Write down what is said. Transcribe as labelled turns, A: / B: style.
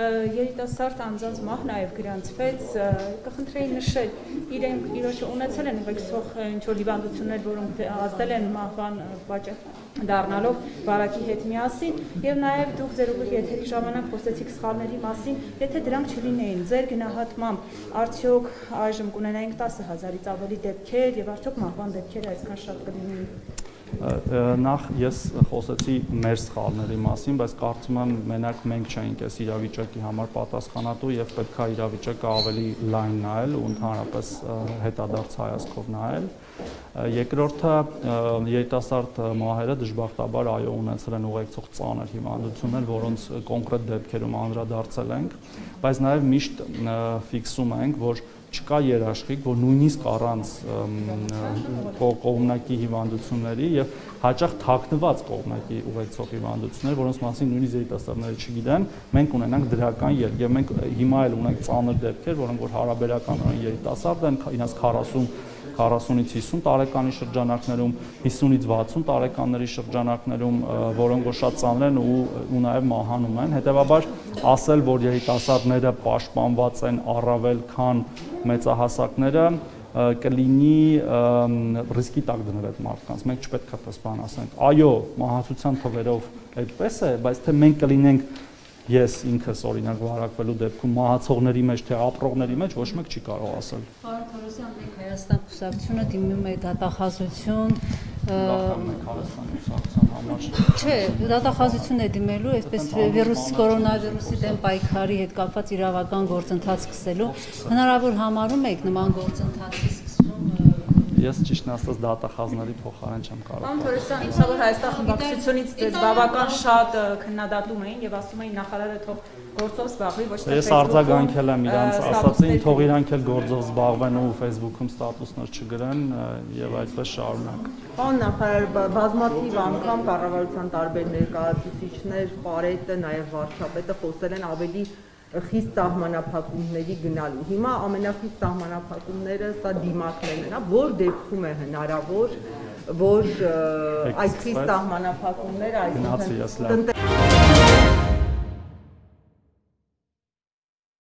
A: երիտասարդ անձանց մահ նաև գրանցվեց, կխնդրեի նշել իրենք իրոք ունեցել են ուղեկցող ինչ որ հիվանդություններ, որոնք ազդել են մահվան պատճառ դառնալով վարակի հետ միասին եւ նաեւ դուք ձեր ուղիղ եթերի ժամանակ խոսեցիք սխալների մասին, եթե դրանք չլինեին, ձեր գնահատմամբ արդյոք այժմ կունենայինք 10000-ից ավելի դեպքեր եւ արդյոք մահվան դեպքերը այսքան շատ կլինեին
B: նախ ես խոսեցի մեր սխալների մասին, բայց կարծում եմ մենակ մենք չենք այս իրավիճակի համար պատասխանատու եւ պետքա իրավիճակը ավելի լայն նայել ու ընդհանրապես հետադարձ հայացքով նայել։ Երկրորդը երիտասարդ մահերը դժբախտաբար այո ունեցել են ուղեկցող ծանր հիվանդություններ, որոնց կոնկրետ դեպքերում անդրադարձել ենք, բայց նաեւ միշտ ֆիքսում ենք, որ չկա երաշխիք, որ նույնիսկ առանց կողմնակի հիվանդությունների եւ հաճախ թաքնված կողմնակի ուղեկցող հիվանդություններ, որոնց մասին նույնիսկ երիտասարդները չգիտեն, մենք ունենանք դրական ել եւ մենք հիմա էլ ունենք ծանր դեպքեր, որոնք որ հարաբերական երիտասարդ են, իրաց 40 40-ից 50 տարեկանի շրջանակներում, 50-ից 60 տարեկանների շրջանակներում, որոնք որ շատ ծանր են ու ու նաև մահանում են։ Հետևաբար ասել, որ երիտասարդները պաշտպանված են առավել, քան մեծահասակները, կլինի ռիսկի տակ դնել այդ մարդկանց։ Մենք չպետք է պես բան ասենք։ Այո, մահացության թվերով այդպես է, բայց թե մենք կլինենք ես ինքս օրինակ վարակվելու դեպքում մահացողների մեջ թե ապրողների մեջ ոչ մեկ չի կարող ասել։
C: Պարոն Թորոսյան, Հայաստան կուսակցությունը դիմում է դատախազություն Չէ, դատախազություն է դիմելու, այսպես վիրուս կորոնավիրուսի դեմ պայքարի հետ կապված իրավական գործընթաց սկսելու։ Հնարավոր համարում եք նման գործընթացի
B: Ես ճիշտն ասած դատախազների փոխարեն չեմ կարող։
A: Պարոն Թորոսյան, ուսավոր Հայաստան խմբակցությունից ձեզ բավական շատ քննադատում էին եւ ասում էին նախարարը թող գործով զբաղվի, ոչ թե
B: Ես արձագանքել եմ իրանց ասածին, թող իրանք էլ գործով զբաղվեն ու Facebook-ում ստատուսներ չգրեն եւ այդպես շարունակ։
D: Պարոն նախարար, բազմաթիվ անգամ կառավարության տարբեր ներկայացուցիչներ, Պարետը, նաեւ վարչապետը խոսել են ավելի խիստ սահմանափակումների գնալու։ Հիմա ամենախիստ սահմանափակումները սա դիմակներն են, հա, որ դեպքում է հնարավոր որ այդ խիստ սահմանափակումները
B: այսինքն